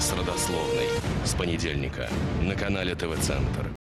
с родословной. С понедельника на канале ТВ-центр.